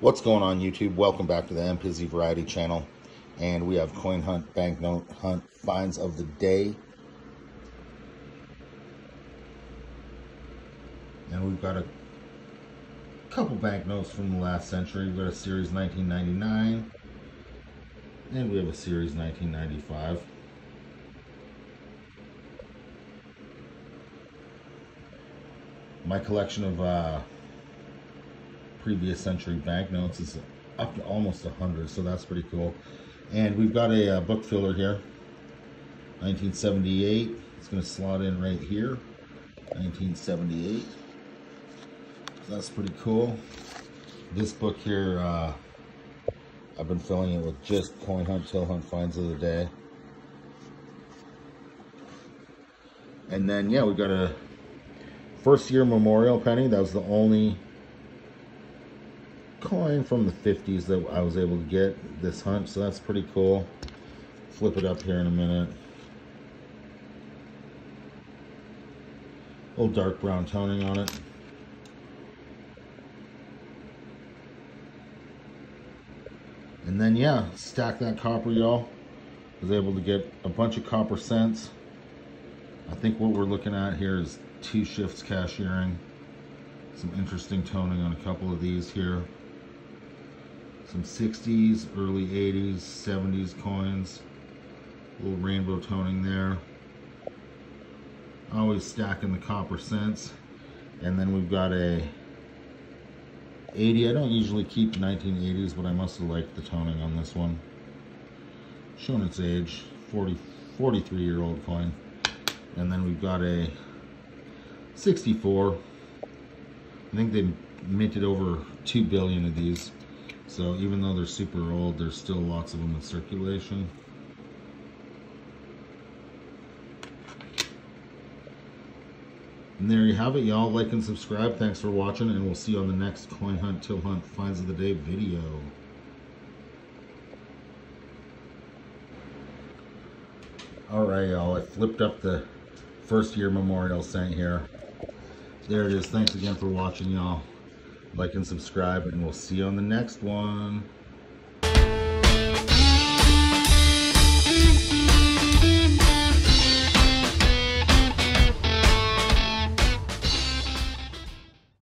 What's going on YouTube? Welcome back to the MPizzy Variety channel. And we have coin hunt, banknote hunt finds of the day. And we've got a couple banknotes from the last century. We've got a series 1999. And we have a series 1995. My collection of uh, previous century banknotes is up to almost 100, so that's pretty cool. And we've got a uh, book filler here, 1978. It's going to slot in right here, 1978. So that's pretty cool. This book here, uh, I've been filling it with just coin hunt, till hunt finds of the day. And then, yeah, we got a first year memorial penny. That was the only coin from the 50s that I was able to get this hunt, so that's pretty cool. Flip it up here in a minute. Little dark brown toning on it. And then, yeah, stack that copper, y'all. Was able to get a bunch of copper cents. I think what we're looking at here is two shifts cashiering. Some interesting toning on a couple of these here some 60s, early 80s, 70s coins. A little rainbow toning there. Always stacking the copper cents. And then we've got a 80. I don't usually keep 1980s, but I must have liked the toning on this one. Showing its age, 40, 43 year old coin. And then we've got a 64. I think they minted over 2 billion of these. So even though they're super old, there's still lots of them in circulation. And there you have it, y'all. Like and subscribe. Thanks for watching, and we'll see you on the next Coin Hunt Till Hunt Finds of the Day video. Alright, y'all. I flipped up the first year memorial cent here. There it is. Thanks again for watching, y'all like and subscribe, and we'll see you on the next one.